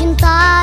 cinta